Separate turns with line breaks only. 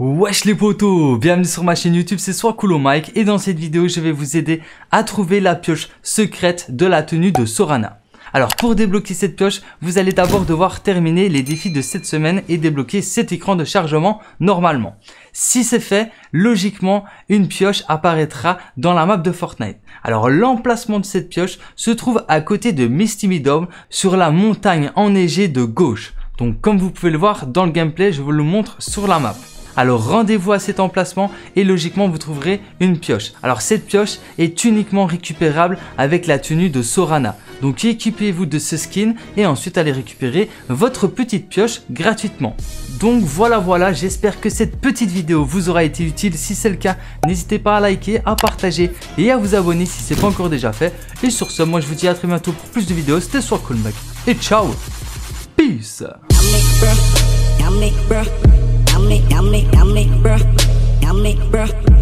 Wesh les potos, bienvenue sur ma chaîne YouTube, c'est soit Coolo Mike et dans cette vidéo je vais vous aider à trouver la pioche secrète de la tenue de Sorana. Alors pour débloquer cette pioche, vous allez d'abord devoir terminer les défis de cette semaine et débloquer cet écran de chargement normalement. Si c'est fait, logiquement, une pioche apparaîtra dans la map de Fortnite. Alors l'emplacement de cette pioche se trouve à côté de Misty Meadow sur la montagne enneigée de gauche. Donc comme vous pouvez le voir dans le gameplay, je vous le montre sur la map. Alors rendez-vous à cet emplacement et logiquement vous trouverez une pioche. Alors cette pioche est uniquement récupérable avec la tenue de Sorana. Donc équipez-vous de ce skin et ensuite allez récupérer votre petite pioche gratuitement. Donc voilà voilà, j'espère que cette petite vidéo vous aura été utile. Si c'est le cas, n'hésitez pas à liker, à partager et à vous abonner si ce n'est pas encore déjà fait. Et sur ce, moi je vous dis à très bientôt pour plus de vidéos. C'était soit Mec et ciao Peace
girl.